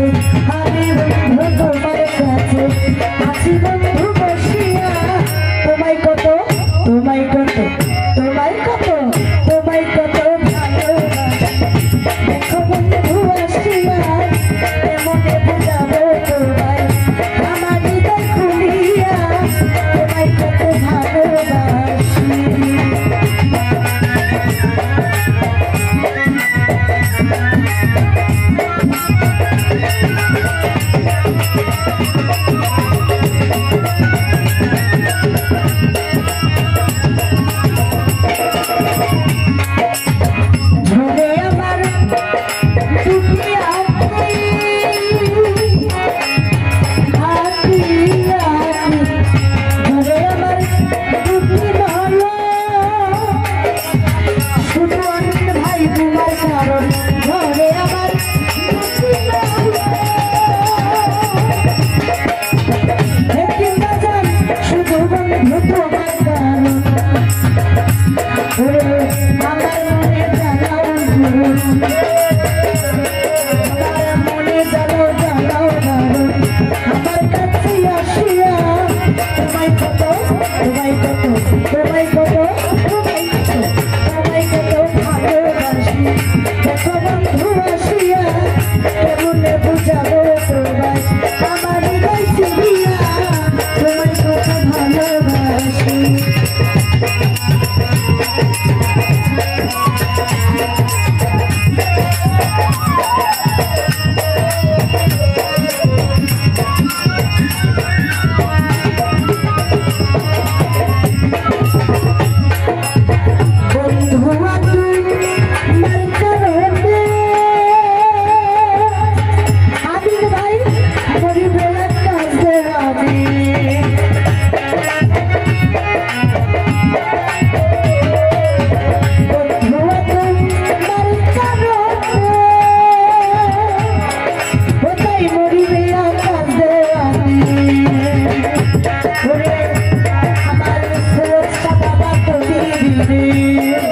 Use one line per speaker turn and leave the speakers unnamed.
Hare Hey! Thank you.